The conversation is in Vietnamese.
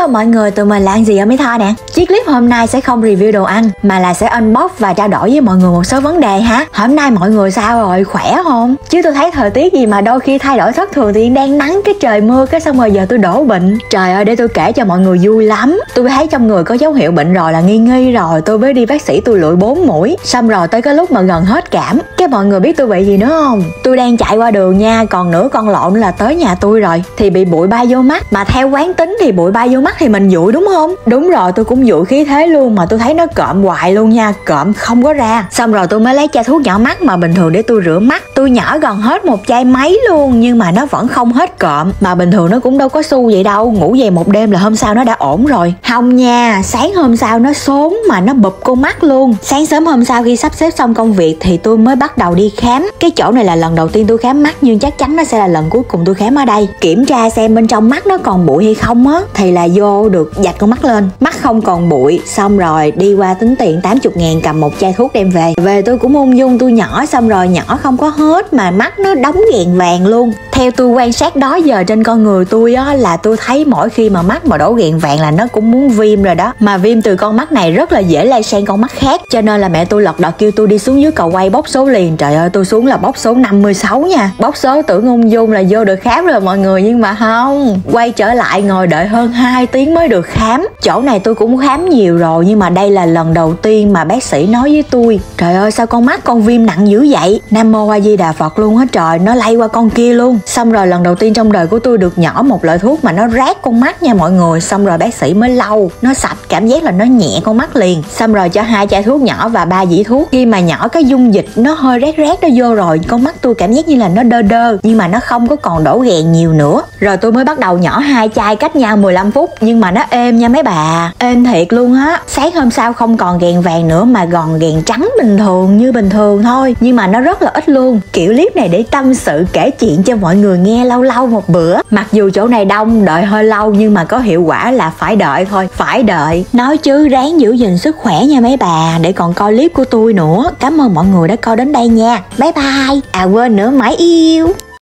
Hello mọi người, tụi mình là ăn gì ở Mỹ Tho nè? Chiếc clip hôm nay sẽ không review đồ ăn Mà là sẽ unbox và trao đổi với mọi người một số vấn đề ha. Hôm nay mọi người sao rồi, khỏe không? Chứ tôi thấy thời tiết gì mà đôi khi thay đổi thất thường Thì đang nắng cái trời mưa cái xong rồi giờ tôi đổ bệnh. Trời ơi để tôi kể cho mọi người vui lắm. Tôi thấy trong người có dấu hiệu bệnh rồi là nghi nghi rồi. Tôi mới đi bác sĩ tôi lụi 4 mũi Xong rồi tới cái lúc mà gần hết cảm. Cái mọi người biết tôi bị gì nữa không? Tôi đang chạy qua đường nha Còn nửa con lộn là tới nhà tôi rồi. Thì bị bụi bay vô mắt. Mà theo quán tính thì bụi bay vô mắt thì mình dụi đúng không? Đúng rồi tôi cũng dụi khí thế luôn mà tôi thấy nó cộm hoài luôn nha cộm không có ra. Xong rồi tôi mới lấy chai thuốc nhỏ mắt mà bình thường để tôi rửa mắt. Tôi nhỏ gần hết một chai mấy luôn nhưng mà nó vẫn không hết cộm. Mà bình thường nó cũng đâu có xu vậy đâu ngủ về một đêm là hôm sau nó đã ổn rồi. Không nha sáng hôm sau nó xốn mà nó bụp con mắt luôn. Sáng sớm hôm sau khi sắp xếp xong công việc thì tôi mới bắt đầu đi khám. Cái chỗ này là lần đầu tiên tôi khám mắt nhưng chắc chắn nó sẽ là lần cuối cùng tôi khám ở đây. Kiểm tra xem bên trong mắt nó còn bụi hay không á thì là vô được dạch con mắt lên. Mắt không còn bụi, xong rồi đi qua tính tiền 80 ngàn cầm một chai thuốc đem về. Về tôi cũng ung dung, tôi nhỏ, xong rồi nhỏ không có hết mà mắt nó đóng ghèn vàng luôn theo tôi quan sát đó giờ trên con người tôi á, là tôi thấy mỗi khi mà mắt mà đổ ghẹn vàng là nó cũng muốn viêm rồi đó. Mà viêm từ con mắt này rất là dễ lây sang con mắt khác. Cho nên là mẹ tôi lật đật kêu tôi đi xuống dưới cầu quay bóc số liền. Trời ơi, tôi xuống là bóc số 56 nha. Bóc số tưởng ung dung là vô được khám rồi mọi người, nhưng mà không. Quay trở lại ngồi đợi hơn 2 tiếng mới được khám. Chỗ này tôi cũng khám nhiều rồi, nhưng mà đây là lần đầu tiên mà bác sĩ nói với tôi, trời ơi, sao con mắt con viêm nặng dữ vậy? Nam mô a di đà phật luôn á, trời, nó lây qua con kia luôn xong rồi lần đầu tiên trong đời của tôi được nhỏ một loại thuốc mà nó rát con mắt nha mọi người. Xong rồi bác sĩ mới lau, nó sạch, cảm giác là nó nhẹ con mắt liền. Xong rồi cho hai chai thuốc nhỏ và ba dĩ thuốc. Khi mà nhỏ cái dung dịch nó hơi rát rát nó vô rồi, con mắt tôi cảm giác như là nó đơ đơ, nhưng mà nó không có còn đổ ghèn nhiều nữa. Rồi tôi mới bắt đầu nhỏ hai chai cách nhau 15 phút, nhưng mà nó êm nha mấy bà. Êm thiệt luôn á. Sáng hôm sau không còn ghèn vàng nữa mà gòn ghèn trắng bình thường như bình thường thôi, nhưng mà nó rất là ít luôn. Kiểu clip này để tâm sự kể chuyện cho mọi người nghe lâu lâu một bữa. Mặc dù chỗ này đông, đợi hơi lâu, nhưng mà có hiệu quả là phải đợi thôi, phải đợi. Nói chứ, ráng giữ gìn sức khỏe nha mấy bà, để còn coi clip của tôi nữa. Cảm ơn mọi người đã coi đến đây nha. Bye bye. À quên nữa, mãi yêu.